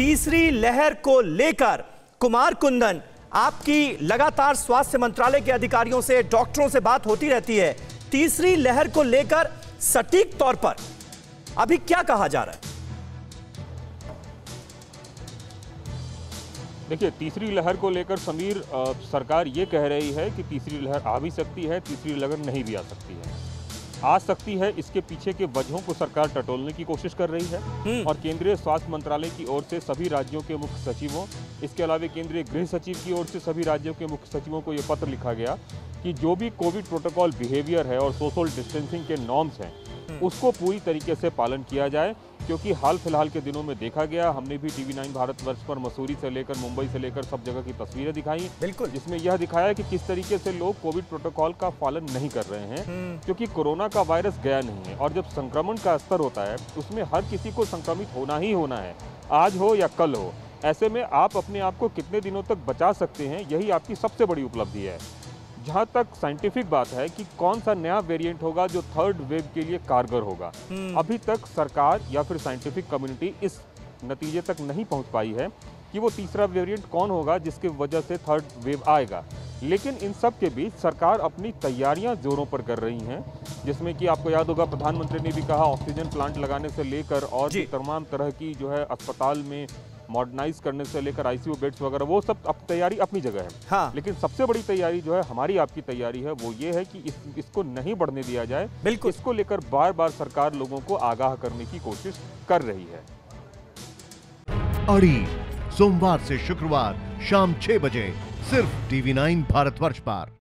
तीसरी लहर को लेकर कुमार कुंदन आपकी लगातार स्वास्थ्य मंत्रालय के अधिकारियों से डॉक्टरों से बात होती रहती है। तीसरी लहर को लेकर सटीक तौर पर अभी क्या कहा जा रहा है? देखिए तीसरी लहर को लेकर समीर अ, सरकार ये कह रही है कि तीसरी लहर आ भी सकती है तीसरी लहर नहीं भी आ सकती है। आ सकती है। इसके पीछे के वजहों को सरकार टटोलने की कोशिश कर रही है। और केंद्रीय स्वास्थ्य मंत्रालय की ओर से सभी राज्यों के मुख्य सचिवों इसके अलावा केंद्रीय गृह सचिव की ओर से सभी राज्यों के मुख्य सचिवों को ये पत्र लिखा गया कि जो भी कोविड प्रोटोकॉल बिहेवियर है और सोशल डिस्टेंसिंग के नॉर्म्स हैं उसको पूरी तरीके से पालन किया जाए। क्योंकि हाल फ़िलहाल के दिनों में देखा गया हमने भी टीवी नाइन भारतवर्ष पर मसूरी से लेकर मुंबई से लेकर सब जगह की तस्वीरें दिखाई। बिल्कुल। जिसमें यह दिखाया कि किस तरीके से लोग कोविड प्रोटोकॉल का पालन नहीं कर रहे हैं क्योंकि कोरोना का वायरस गया नहीं है और जब संक्रमण का स्तर होता है उसमें हर किसी को संक्रमित होना ही होना है आज हो या कल हो। ऐसे में आप अपने आप को कितने दिनों तक बचा सकते हैं यही आपकी सबसे बड़ी उपलब्धि है। जहाँ तक साइंटिफिक बात है कि कौन सा नया वेरिएंट होगा जो थर्ड वेव के लिए कारगर होगा। अभी तक सरकार या फिर साइंटिफिक कम्युनिटी इस नतीजे तक नहीं पहुँच पाई है कि वो तीसरा वेरिएंट कौन होगा जिसकी वजह से थर्ड वेव आएगा। लेकिन इन सब के बीच सरकार अपनी तैयारियाँ जोरों पर कर रही हैं जिसमें कि आपको याद होगा प्रधानमंत्री ने भी कहा ऑक्सीजन प्लांट लगाने से लेकर और तमाम तरह की जो है अस्पताल में मॉडर्नाइज करने से लेकर आईसीयू बेड्स वगैरह वो सब अब तैयारी अपनी जगह है। हाँ। लेकिन सबसे बड़ी तैयारी जो है हमारी आपकी तैयारी है वो ये है कि इस इसको नहीं बढ़ने दिया जाए। बिल्कुल। इसको लेकर बार बार सरकार लोगों को आगाह करने की कोशिश कर रही है। अड़ी सोमवार से शुक्रवार शाम छह बजे सिर्फ़ टीवी नाइन भारतवर्ष पर।